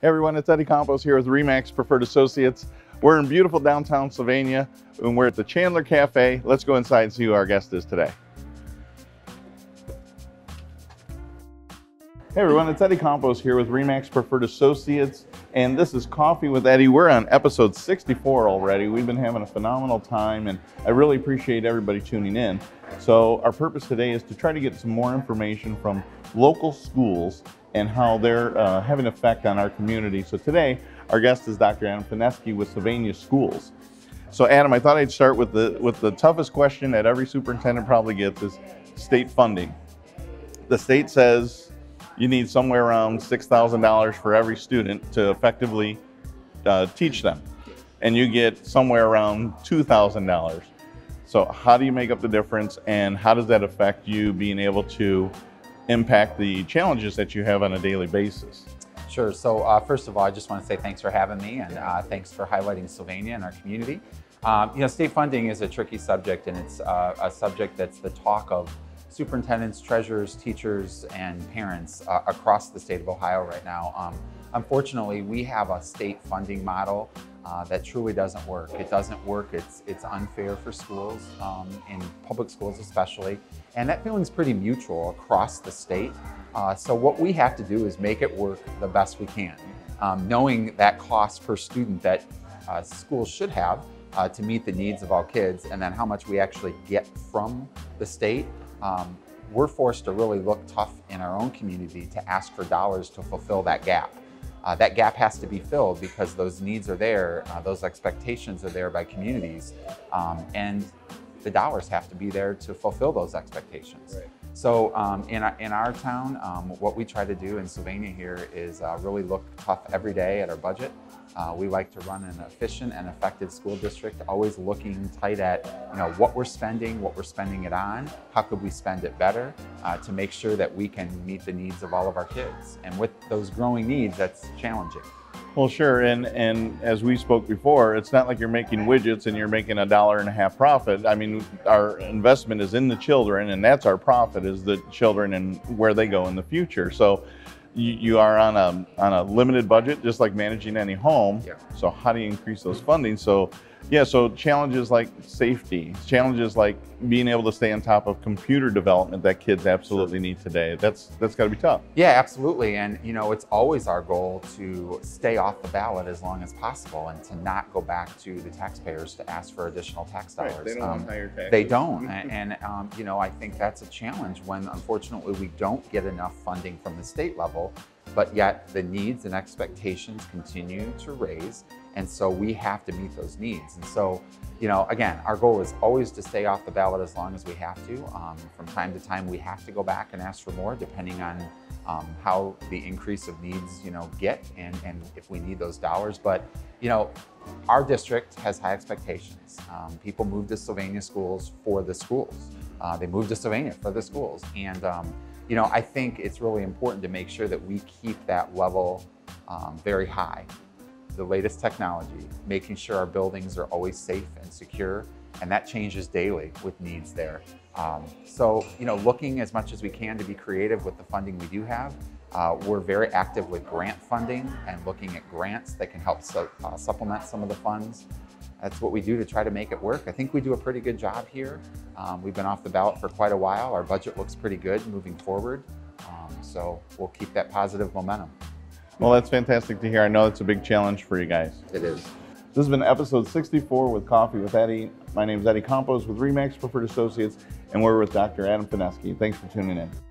Hey everyone, it's Eddie Campos here with Remax Preferred Associates. We're in beautiful downtown Sylvania and we're at the Chandler Cafe. Let's go inside and see who our guest is today. Hey everyone, it's Eddie Campos here with Remax Preferred Associates and this is Coffee with Eddie. We're on episode 64 already. We've been having a phenomenal time and I really appreciate everybody tuning in. So our purpose today is to try to get some more information from local schools and how they're uh, having an effect on our community. So today, our guest is Dr. Adam Fineske with Sylvania Schools. So Adam, I thought I'd start with the with the toughest question that every superintendent probably gets is state funding. The state says you need somewhere around $6,000 for every student to effectively uh, teach them. And you get somewhere around $2,000. So how do you make up the difference and how does that affect you being able to impact the challenges that you have on a daily basis? Sure. So uh, first of all, I just want to say thanks for having me and uh, thanks for highlighting Sylvania and our community. Um, you know, state funding is a tricky subject and it's uh, a subject that's the talk of superintendents, treasurers, teachers, and parents uh, across the state of Ohio right now. Um, unfortunately, we have a state funding model uh, that truly doesn't work. It doesn't work. It's it's unfair for schools, um, in public schools especially, and that feeling is pretty mutual across the state. Uh, so what we have to do is make it work the best we can, um, knowing that cost per student that uh, schools should have uh, to meet the needs of all kids, and then how much we actually get from the state. Um, we're forced to really look tough in our own community to ask for dollars to fulfill that gap uh, that gap has to be filled because those needs are there, uh, those expectations are there by communities, um, and the dollars have to be there to fulfill those expectations. Right. So um, in, our, in our town, um, what we try to do in Sylvania here is uh, really look tough every day at our budget. Uh, we like to run an efficient and effective school district, always looking tight at you know what we're spending, what we're spending it on, how could we spend it better uh, to make sure that we can meet the needs of all of our kids. And with those growing needs, that's challenging. Well, sure, and and as we spoke before, it's not like you're making widgets and you're making a dollar and a half profit. I mean, our investment is in the children, and that's our profit is the children and where they go in the future. So, you, you are on a on a limited budget, just like managing any home. Yeah. So, how do you increase those funding? So, yeah, so challenges like safety, challenges like being able to stay on top of computer development that kids absolutely need today. That's that's got to be tough. Yeah, absolutely. And you know, it's always our goal to stay off the ballot as long as possible and to not go back to the taxpayers to ask for additional tax dollars. Right. They don't um, want higher taxes. They don't. and, and um, you know, I think that's a challenge when unfortunately we don't get enough funding from the state level but yet the needs and expectations continue to raise. And so we have to meet those needs. And so, you know, again, our goal is always to stay off the ballot as long as we have to. Um, from time to time, we have to go back and ask for more depending on um, how the increase of needs, you know, get and, and if we need those dollars. But, you know, our district has high expectations. Um, people move to Sylvania schools for the schools. Uh, they move to Sylvania for the schools. And, um, you know, I think it's really important to make sure that we keep that level um, very high. The latest technology, making sure our buildings are always safe and secure, and that changes daily with needs there. Um, so, you know, looking as much as we can to be creative with the funding we do have. Uh, we're very active with grant funding and looking at grants that can help su uh, supplement some of the funds that's what we do to try to make it work. I think we do a pretty good job here. Um, we've been off the ballot for quite a while. Our budget looks pretty good moving forward. Um, so we'll keep that positive momentum. Well, that's fantastic to hear. I know it's a big challenge for you guys. It is. This has been episode 64 with Coffee with Eddie. My name is Eddie Campos with Remax Preferred Associates, and we're with Dr. Adam Fineske. Thanks for tuning in.